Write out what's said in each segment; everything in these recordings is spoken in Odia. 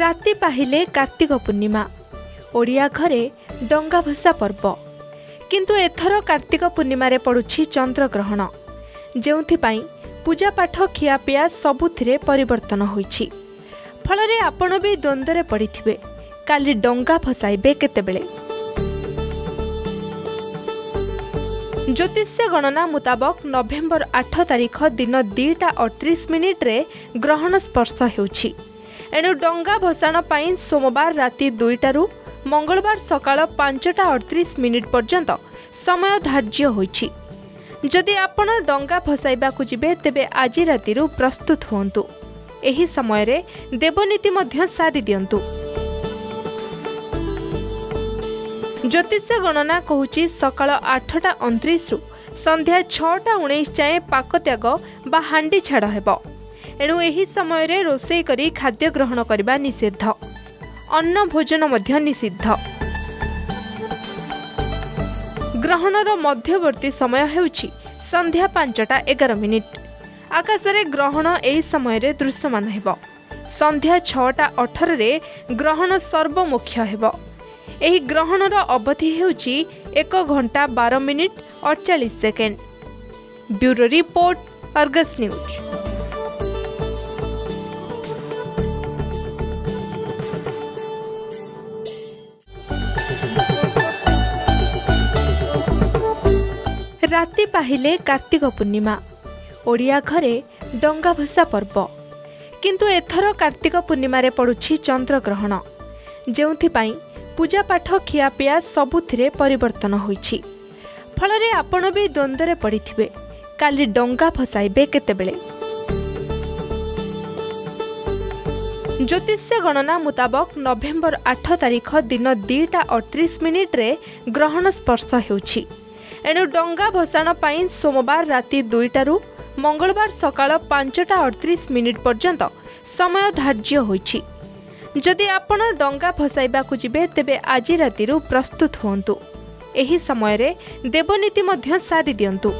ରାତି ପାହିଲେ କାର୍ତ୍ତିକ ପୂର୍ଣ୍ଣିମା। ଓଡ଼ିଆ ଘରେ ଡଙ୍ଗା ଭସା ପର୍ବ। କିନ୍ତୁ ଏଥର କାର୍ତ୍ତିକ ପୂର୍ଣ୍ଣିମାରେ ପଡ଼ୁଛି ଚନ୍ଦ୍ରଗ୍ରହଣ। ଯେଉଁଥିପାଇଁ ପୂଜାପାଠ ଖିଆପିଆ ସବୁଥିରେ ପରିବର୍ତ୍ତନ ହୋଇଛି। ଫଳରେ ଆପଣ ବି ଦ୍ୱନ୍ଦ୍ୱରେ ପଡ଼ିଥିବେ କାଲି ଡଙ୍ଗା ଭସାଇବେ କେତେବେଳେ। ଜ୍ୟୋତିଷ୍ୟ ଗଣନା ମୁତାବକ ନଭେମ୍ବର ଆଠ ତାରିଖ ଦିନ ଦୁଇଟା ଅଠତିରିଶ ମିନିଟ୍ରେ ଗ୍ରହଣ ସ୍ପର୍ଶ ହେଉଛି। ଏଣୁ ଡଙ୍ଗା ଭସାଣ ପାଇଁ ସୋମବାର ରାତି ଦୁଇଟାରୁ ମଙ୍ଗଳବାର ସକାଳ ପାଞ୍ଚଟା ଅଠତିରିଶ ମିନିଟ୍ ପର୍ଯ୍ୟନ୍ତ ସମୟ ଧାର୍ଯ୍ୟ ହୋଇଛି। ଯଦି ଆପଣ ଡଙ୍ଗା ଭସାଇବାକୁ ଯିବେ ତେବେ ଆଜି ରାତିରୁ ପ୍ରସ୍ତୁତ ହୁଅନ୍ତୁ। ଏହି ସମୟରେ ଦେବନୀତି ମଧ୍ୟ ସାରି ଦିଅନ୍ତୁ। ଜ୍ୟୋତିଷ ଗଣନା କହୁଛି ସକାଳ ଆଠଟା ଅଣତିରିଶରୁ ସନ୍ଧ୍ୟା ଛଅଟା ଉଣେଇଶ ଯାଏଁ ପାକତ୍ୟାଗ ବା ହାଣ୍ଡି ଛାଡ଼ ହେବ। ଏଣୁ ଏହି ସମୟରେ ରୋଷେଇ କରି ଖାଦ୍ୟ ଗ୍ରହଣ କରିବା ନିଷିଦ୍ଧ। ଅନ୍ନ ଭୋଜନ ମଧ୍ୟ ନିଷିଦ୍ଧ। ଗ୍ରହଣର ମଧ୍ୟବର୍ତ୍ତୀ ସମୟ ହେଉଛି ସନ୍ଧ୍ୟା ପାଞ୍ଚଟା ଏଗାର ମିନିଟ୍। ଆକାଶରେ ଗ୍ରହଣ ଏହି ସମୟରେ ଦୃଶ୍ୟମାନ ହେବ। ସନ୍ଧ୍ୟା ଛଅଟା ଅଠରରେ ଗ୍ରହଣ ସର୍ବମୁଖ୍ୟ ହେବ। ଏହି ଗ୍ରହଣର ଅବଧି ହେଉଛି ଏକ ଘଣ୍ଟା ବାର minute ଅଡ଼ଚାଳିଶ second. Bureau report Argus news. ରାତି ପାହିଲେ କାର୍ତ୍ତିକ ପୂର୍ଣ୍ଣିମା। ଓଡ଼ିଆ ଘରେ ଡଙ୍ଗା ଭସା ପର୍ବ। କିନ୍ତୁ ଏଥର କାର୍ତ୍ତିକ ପୂର୍ଣ୍ଣିମାରେ ପଡ଼ୁଛି ଚନ୍ଦ୍ରଗ୍ରହଣ। ଯେଉଁଥିପାଇଁ ପୂଜାପାଠ ଖିଆପିଆ ସବୁଥିରେ ପରିବର୍ତ୍ତନ ହୋଇଛି। ଫଳରେ ଆପଣ ବି ଦ୍ୱନ୍ଦ୍ୱରେ ପଡ଼ିଥିବେ କାଲି ଡଙ୍ଗା ଭସାଇବେ କେତେବେଳେ। ଜ୍ୟୋତିଷ୍ୟ ଗଣନା ମୁତାବକ ନଭେମ୍ବର ଆଠ ତାରିଖ ଦିନ ଦୁଇଟା ଅଠତିରିଶ ମିନିଟ୍ରେ ଗ୍ରହଣ ସ୍ପର୍ଶ ହେଉଛି। ଏଣୁ ଡଙ୍ଗା ଭସାଣ ପାଇଁ ସୋମବାର ରାତି ଦୁଇଟାରୁ ମଙ୍ଗଳବାର ସକାଳ ପାଞ୍ଚଟା ଅଠତିରିଶ ମିନିଟ୍ ପର୍ଯ୍ୟନ୍ତ ସମୟ ଧାର୍ଯ୍ୟ ହୋଇଛି। ଯଦି ଆପଣ ଡଙ୍ଗା ଭସାଇବାକୁ ଯିବେ ତେବେ ଆଜି ରାତିରୁ ପ୍ରସ୍ତୁତ ହୁଅନ୍ତୁ। ଏହି ସମୟରେ ଦେବନୀତି ମଧ୍ୟ ସାରି ଦିଅନ୍ତୁ।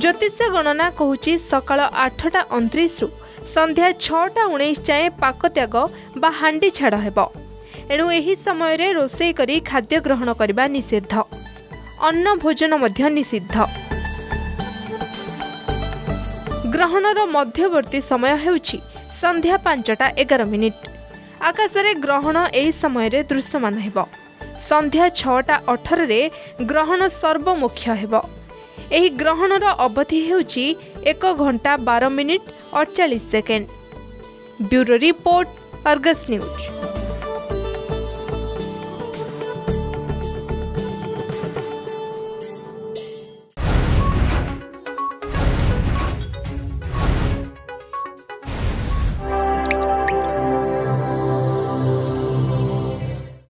ଜ୍ୟୋତିଷ ଗଣନା କହୁଛି ସକାଳ ଆଠଟା ଅଣତିରିଶରୁ ସନ୍ଧ୍ୟା ଛଅଟା ଉଣେଇଶ ଯାଏଁ ପାକତ୍ୟାଗ ବା ହାଣ୍ଡି ଛାଡ଼ ହେବ। ଏଣୁ ଏହି ସମୟରେ ରୋଷେଇ କରି ଖାଦ୍ୟ ଗ୍ରହଣ କରିବା ନିଷିଦ୍ଧ। ଅନ୍ନ ଭୋଜନ ମଧ୍ୟ ନିଷିଦ୍ଧ। ଗ୍ରହଣର ମଧ୍ୟବର୍ତ୍ତୀ ସମୟ ହେଉଛି ସନ୍ଧ୍ୟା ପାଞ୍ଚଟା ଏଗାର ମିନିଟ୍। ଆକାଶରେ ଗ୍ରହଣ ଏହି ସମୟରେ ଦୃଶ୍ୟମାନ ହେବ। ସନ୍ଧ୍ୟା ଛଅଟା ଅଠରରେ ଗ୍ରହଣ ସର୍ବମୁଖ୍ୟ ହେବ। ଏହି ଗ୍ରହଣର ଅବଧି ହେଉଛି ଏକ ଘଣ୍ଟା ବାର minute ଅଡ଼ଚାଳିଶ second. Bureau report Argus news.